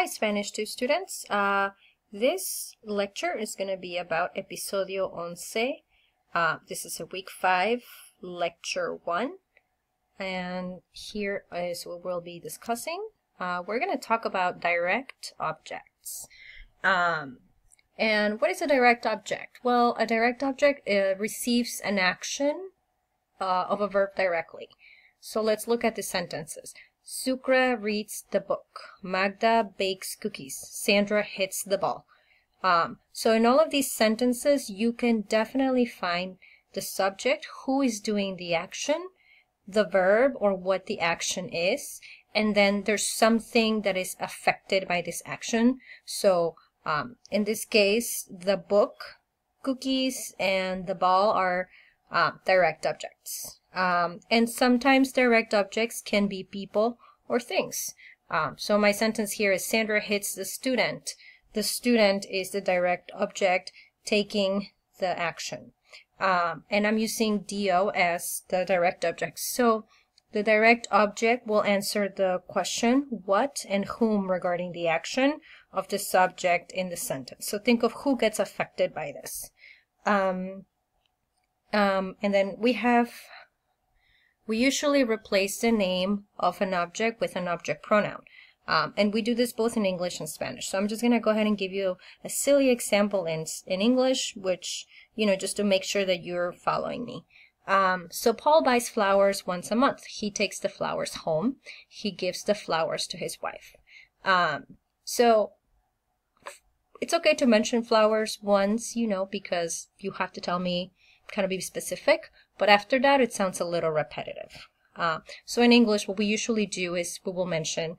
Hi, Spanish 2 students. Uh, this lecture is going to be about Episodio Once. Uh, this is a week 5, lecture 1. And here is what we'll be discussing. Uh, we're going to talk about direct objects. Um, and what is a direct object? Well, a direct object uh, receives an action uh, of a verb directly. So let's look at the sentences. Sucre reads the book. Magda bakes cookies. Sandra hits the ball. Um, so in all of these sentences, you can definitely find the subject, who is doing the action, the verb or what the action is, and then there's something that is affected by this action. So um, in this case, the book, cookies, and the ball are uh, direct objects. Um, and sometimes direct objects can be people or things. Um, so my sentence here is Sandra hits the student. The student is the direct object taking the action. Um, and I'm using do as the direct object. So the direct object will answer the question what and whom regarding the action of the subject in the sentence. So think of who gets affected by this. Um, um, and then we have we usually replace the name of an object with an object pronoun. Um, and we do this both in English and Spanish. So I'm just going to go ahead and give you a silly example in, in English, which, you know, just to make sure that you're following me. Um, so Paul buys flowers once a month. He takes the flowers home. He gives the flowers to his wife. Um, so it's okay to mention flowers once, you know, because you have to tell me, kind of be specific. But after that, it sounds a little repetitive. Uh, so in English, what we usually do is we will mention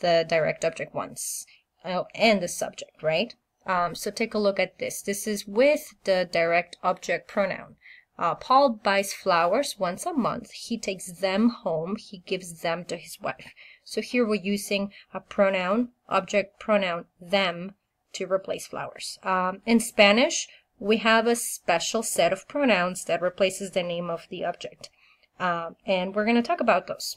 the direct object once uh, and the subject, right? Um, so take a look at this. This is with the direct object pronoun. Uh, Paul buys flowers once a month. He takes them home. He gives them to his wife. So here we're using a pronoun, object pronoun, them, to replace flowers. Um, in Spanish, we have a special set of pronouns that replaces the name of the object. Um, and we're going to talk about those.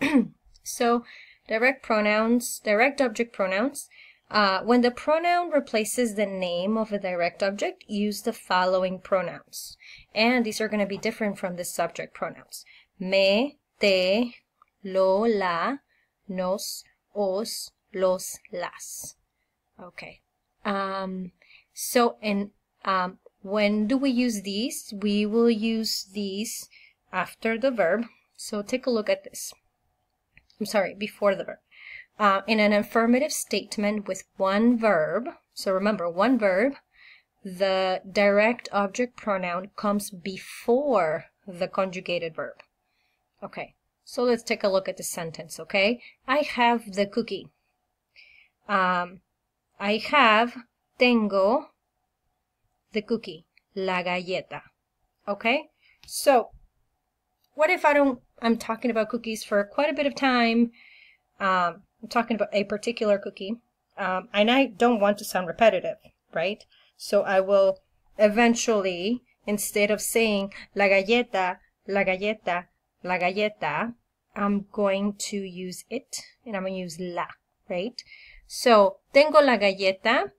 so direct pronouns, direct object pronouns. Uh, when the pronoun replaces the name of a direct object, use the following pronouns. And these are going to be different from the subject pronouns. Me, te, lo, la, nos, os, los, las. Okay. Um, so, and um, when do we use these? We will use these after the verb. So take a look at this. I'm sorry, before the verb. Uh, in an affirmative statement with one verb, so remember, one verb, the direct object pronoun comes before the conjugated verb. Okay, so let's take a look at the sentence, okay? I have the cookie. Um, I have tengo the cookie, la galleta. Okay? So, what if I don't, I'm talking about cookies for quite a bit of time. Um, I'm talking about a particular cookie. Um, and I don't want to sound repetitive, right? So I will eventually, instead of saying la galleta, la galleta, la galleta, I'm going to use it and I'm going to use la, right? So, tengo la galleta.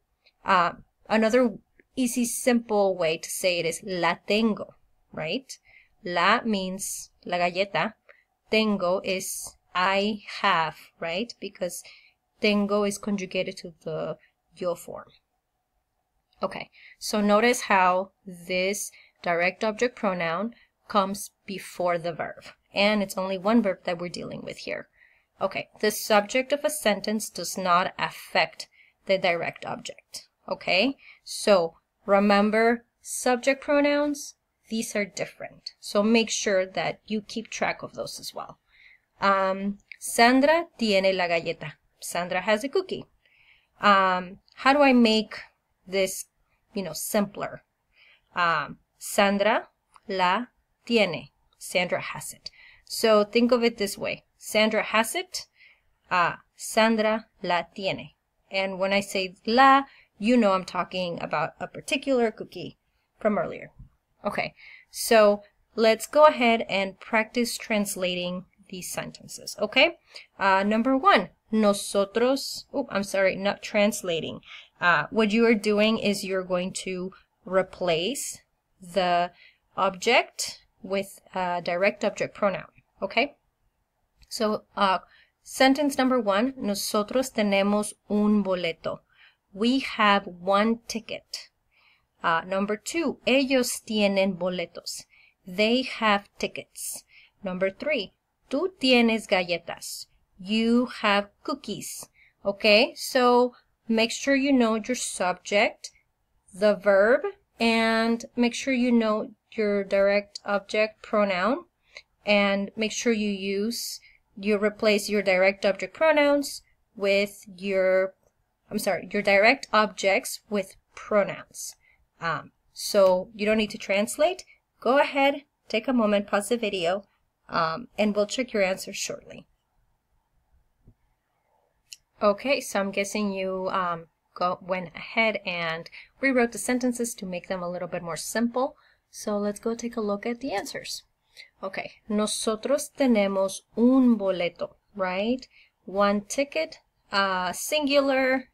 Uh, another easy, simple way to say it is la tengo, right? La means la galleta. Tengo is I have, right? Because tengo is conjugated to the yo form. Okay, so notice how this direct object pronoun comes before the verb. And it's only one verb that we're dealing with here. Okay, the subject of a sentence does not affect the direct object. Okay, so remember subject pronouns, these are different. So make sure that you keep track of those as well. Um, Sandra tiene la galleta. Sandra has a cookie. Um, how do I make this, you know, simpler? Um, Sandra la tiene. Sandra has it. So think of it this way. Sandra has it. Ah, Sandra la tiene. And when I say la, you know I'm talking about a particular cookie from earlier. Okay, so let's go ahead and practice translating these sentences, okay? Uh, number one, nosotros, oh, I'm sorry, not translating. Uh, what you are doing is you're going to replace the object with a direct object pronoun, okay? So, uh, sentence number one, nosotros tenemos un boleto. We have one ticket. Uh, number two, ellos tienen boletos. They have tickets. Number three, tú tienes galletas. You have cookies. Okay, so make sure you know your subject, the verb, and make sure you know your direct object pronoun and make sure you use you replace your direct object pronouns with your I'm sorry your direct objects with pronouns um, so you don't need to translate go ahead take a moment pause the video um, and we'll check your answers shortly okay so I'm guessing you um, go, went ahead and rewrote the sentences to make them a little bit more simple. So let's go take a look at the answers. Okay, nosotros tenemos un boleto, right? One ticket, uh, singular,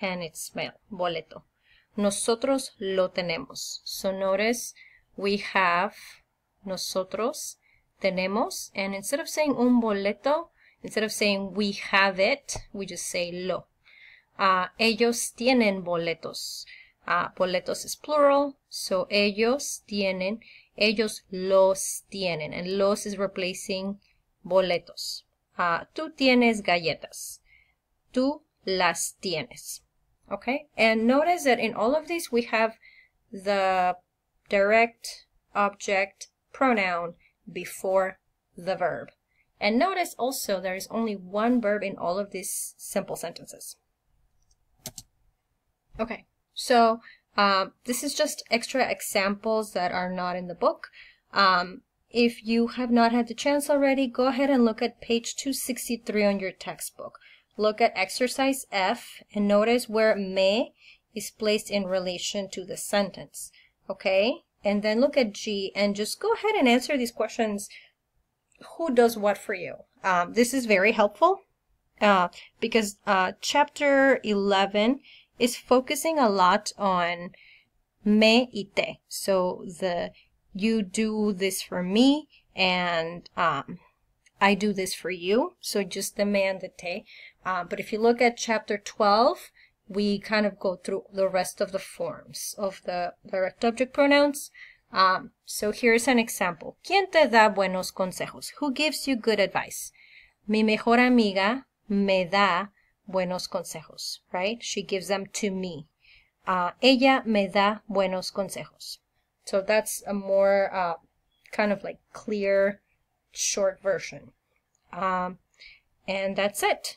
and it's male, boleto. Nosotros lo tenemos. So notice we have nosotros tenemos, and instead of saying un boleto, instead of saying we have it, we just say lo. Uh, ellos tienen boletos. Uh, boletos is plural, so ellos tienen, ellos los tienen, and los is replacing boletos. Uh, tú tienes galletas. Tú las tienes. Okay, and notice that in all of these we have the direct object pronoun before the verb. And notice also there is only one verb in all of these simple sentences. Okay, so um, this is just extra examples that are not in the book. Um, if you have not had the chance already, go ahead and look at page 263 on your textbook. Look at exercise F and notice where me is placed in relation to the sentence. Okay? And then look at G and just go ahead and answer these questions. Who does what for you? Um, this is very helpful uh, because uh, chapter 11 is focusing a lot on me y te. So the you do this for me and um, I do this for you. So just the me and the te. Uh, but if you look at chapter 12, we kind of go through the rest of the forms of the direct object pronouns. Um, so here's an example. ¿Quién te da buenos consejos? Who gives you good advice? Mi mejor amiga me da buenos consejos, right? She gives them to me. Uh, ella me da buenos consejos. So that's a more uh, kind of like clear, short version. Um, and that's it.